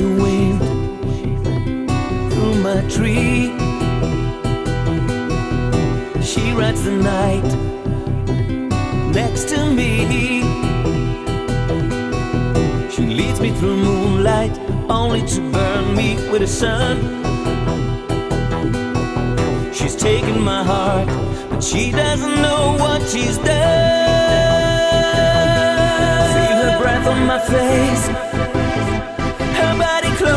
the wind through my tree. She rides the night next to me. She leads me through moonlight only to burn me with the sun. She's taken my heart, but she doesn't know what she's done. Feel her breath on my face.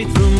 me through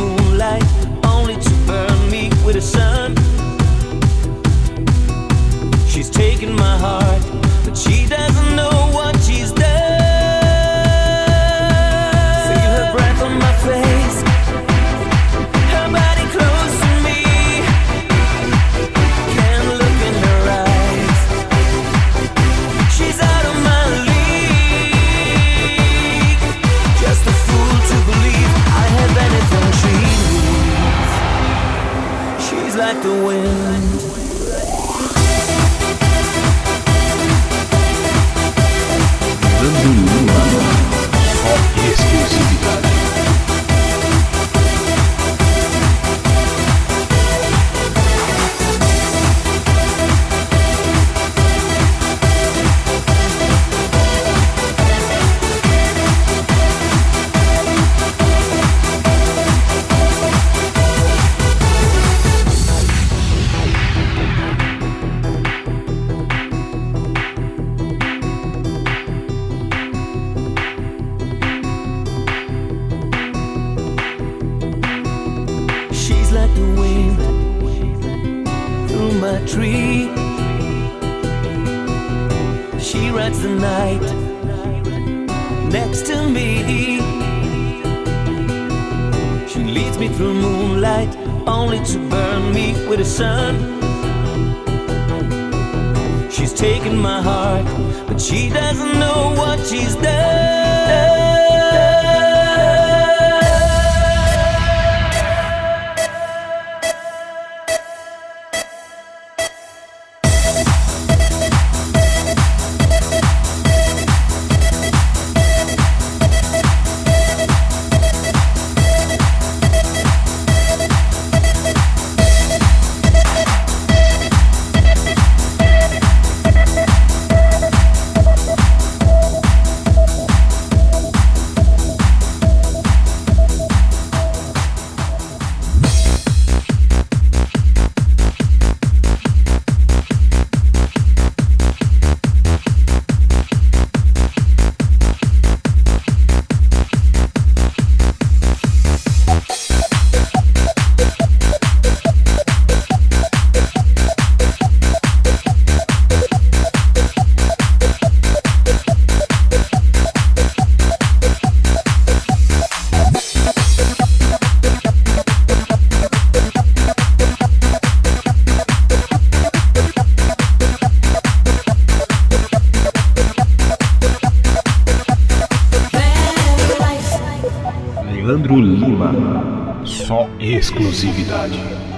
Só exclusividade.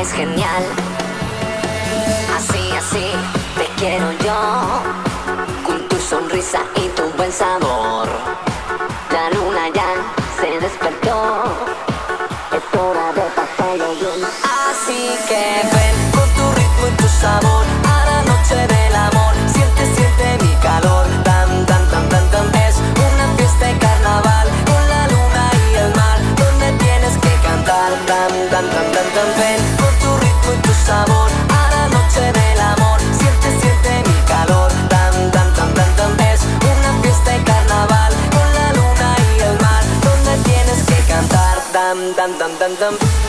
es genial. Así, así, te quiero yo. Con tu sonrisa y tu buen sabor. Tan,